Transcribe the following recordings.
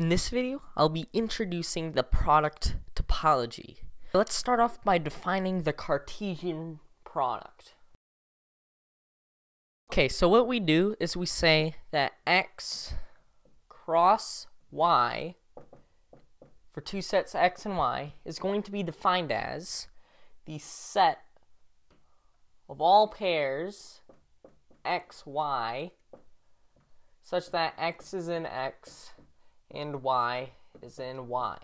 In this video, I'll be introducing the product topology. Let's start off by defining the Cartesian product. Okay, so what we do is we say that x cross y for two sets x and y is going to be defined as the set of all pairs x, y such that x is in x and y is in y.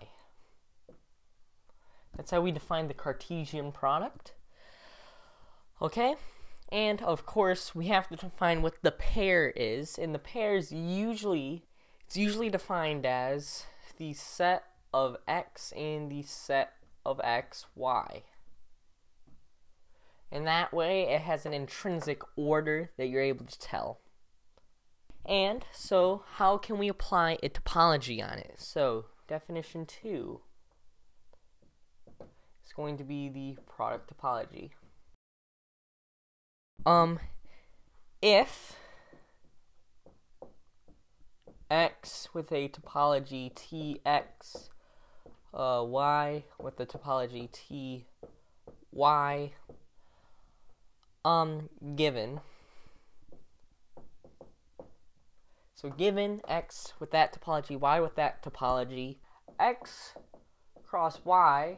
That's how we define the Cartesian product. Okay? And of course, we have to define what the pair is, and the pair is usually it's usually defined as the set of x and the set of x, y. And that way, it has an intrinsic order that you're able to tell. And so, how can we apply a topology on it? So, definition two is going to be the product topology. Um, if x with a topology tx, uh, y with the topology ty, um, given So given x with that topology, y with that topology, x cross y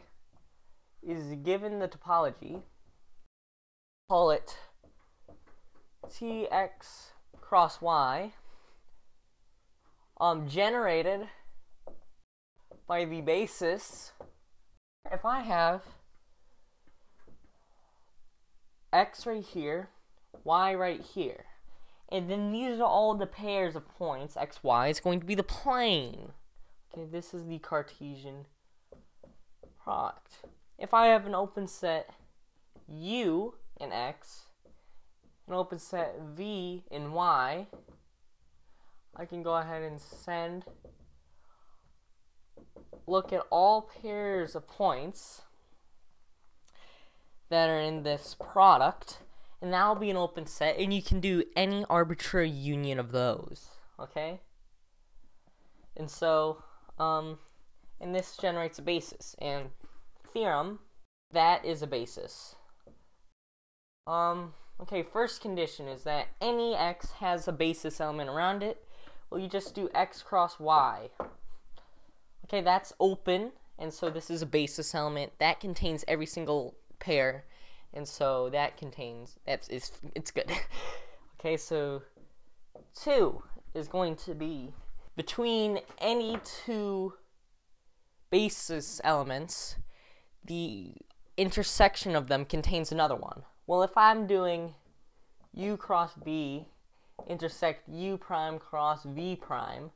is given the topology. Call it tx cross y um, generated by the basis. If I have x right here, y right here, and then these are all the pairs of points, x, y. It's going to be the plane. Okay, this is the Cartesian product. If I have an open set u in x, an open set v in y, I can go ahead and send, look at all pairs of points that are in this product, and that'll be an open set, and you can do any arbitrary union of those, okay? And so, um, and this generates a basis, and theorem, that is a basis. Um, okay, first condition is that any x has a basis element around it. Well, you just do x cross y. Okay, that's open, and so this is a basis element. That contains every single pair and so that contains that's it's, it's good. Okay so 2 is going to be between any two basis elements the intersection of them contains another one. Well if i'm doing u cross b intersect u prime cross v prime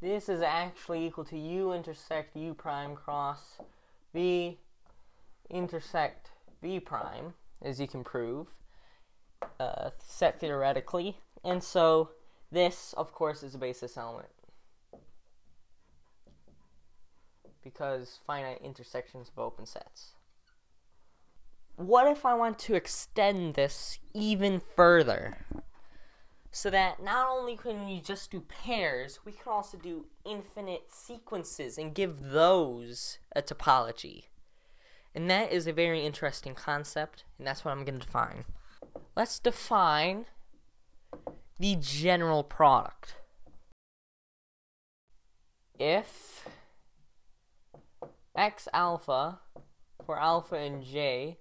this is actually equal to u intersect u prime cross v intersect v prime, as you can prove, uh, set theoretically. And so this, of course, is a basis element. Because finite intersections of open sets. What if I want to extend this even further? So that not only can we just do pairs, we can also do infinite sequences and give those a topology. And that is a very interesting concept, and that's what I'm going to define. Let's define the general product. If x alpha for alpha and j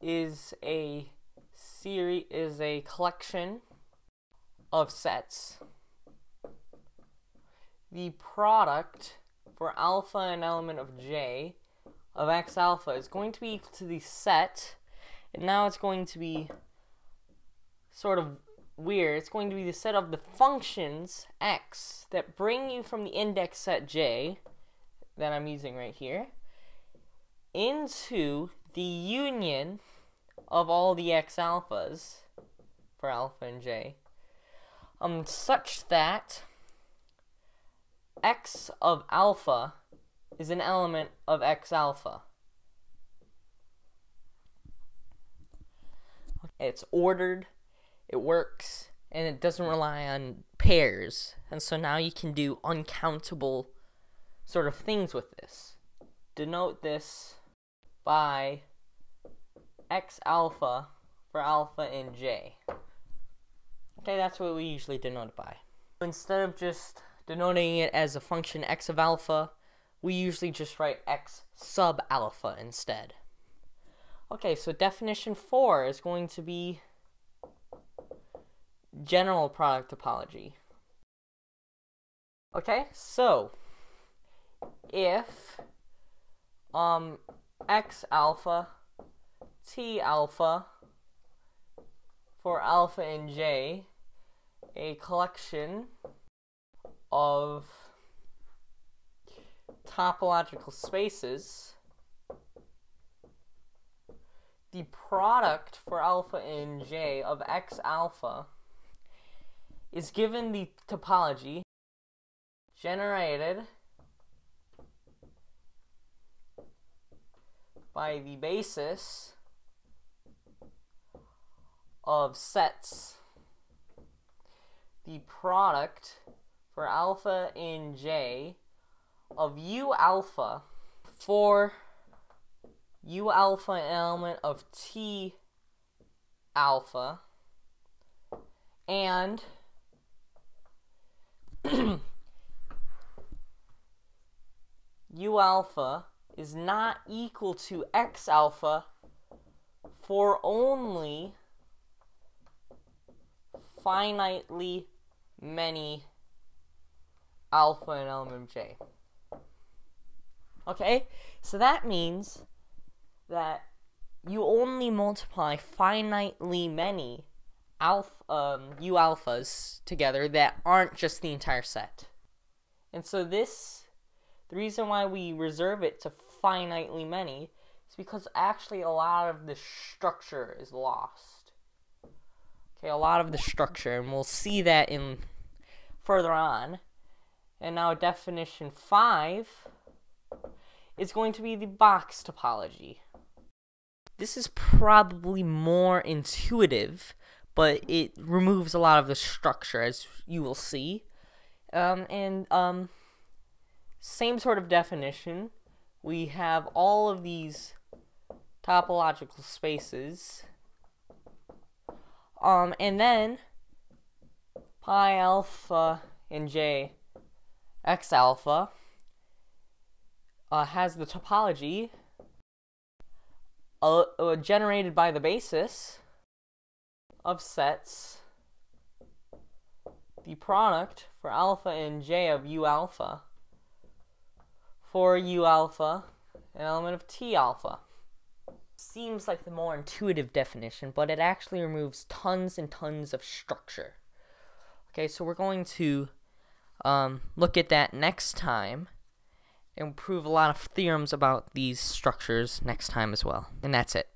is a series is a collection of sets the product for alpha and element of j of x alpha is going to be equal to the set, and now it's going to be sort of weird. It's going to be the set of the functions x that bring you from the index set j that I'm using right here into the union of all the x alphas for alpha and j um such that x of alpha is an element of X alpha. It's ordered, it works, and it doesn't rely on pairs. And so now you can do uncountable sort of things with this. Denote this by x alpha for alpha in j. Okay, that's what we usually denote it by. Instead of just denoting it as a function x of alpha, we usually just write x sub alpha instead. Okay, so definition 4 is going to be general product topology. Okay, so if um x alpha t alpha for alpha and j a collection of topological spaces. The product for alpha and j of x alpha is given the topology generated by the basis of sets. The product for alpha in J of U alpha for U alpha element of T alpha and U alpha is not equal to X alpha for only finitely many alpha and element J. Okay, so that means that you only multiply finitely many alpha um, u alphas together that aren't just the entire set. And so this, the reason why we reserve it to finitely many is because actually a lot of the structure is lost. Okay, a lot of the structure, and we'll see that in further on. And now definition 5 is going to be the box topology. This is probably more intuitive, but it removes a lot of the structure, as you will see. Um, and um, same sort of definition. We have all of these topological spaces. Um, and then pi alpha and j x alpha uh, has the topology uh, uh, generated by the basis of sets the product for alpha and j of u alpha for u alpha an element of t alpha. Seems like the more intuitive definition but it actually removes tons and tons of structure. Okay, so we're going to um, look at that next time and prove a lot of theorems about these structures next time as well. And that's it.